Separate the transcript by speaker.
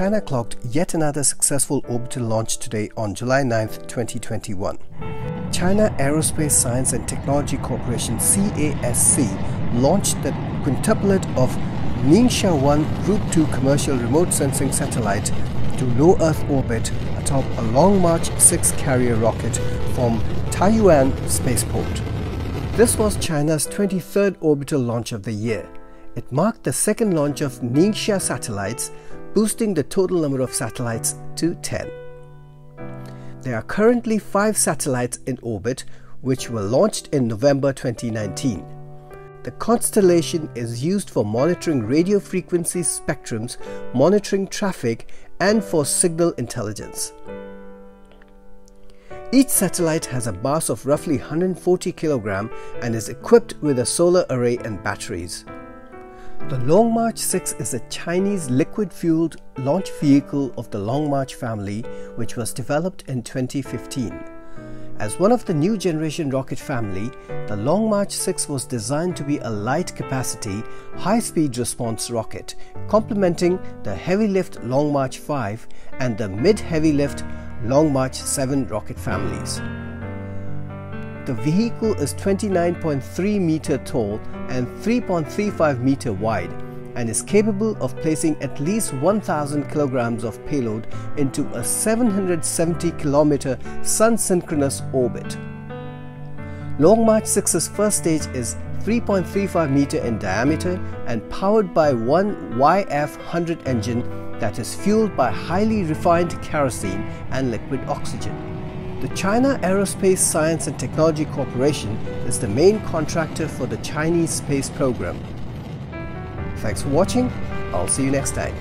Speaker 1: China clocked yet another successful orbital launch today on July 9, 2021. China Aerospace Science and Technology Corporation CASC launched the quintuplet of Ningxia 1 Group 2 commercial remote sensing satellite to low Earth orbit atop a Long March 6 carrier rocket from Taiyuan Spaceport. This was China's 23rd orbital launch of the year. It marked the second launch of Ningxia satellites, boosting the total number of satellites to 10. There are currently five satellites in orbit, which were launched in November 2019. The constellation is used for monitoring radio frequency spectrums, monitoring traffic, and for signal intelligence. Each satellite has a mass of roughly 140 kg and is equipped with a solar array and batteries. The Long March 6 is a Chinese liquid-fueled launch vehicle of the Long March family which was developed in 2015. As one of the new generation rocket family, the Long March 6 was designed to be a light capacity, high speed response rocket, complementing the heavy lift Long March 5 and the mid heavy lift Long March 7 rocket families. The vehicle is 29.3 meter tall and 3.35 meter wide and is capable of placing at least 1000 kilograms of payload into a 770 kilometer sun synchronous orbit. Long March 6's first stage is 3.35 meter in diameter and powered by one YF-100 engine that is fueled by highly refined kerosene and liquid oxygen. The China Aerospace Science and Technology Corporation is the main contractor for the Chinese space program. Thanks for watching. I'll see you next time.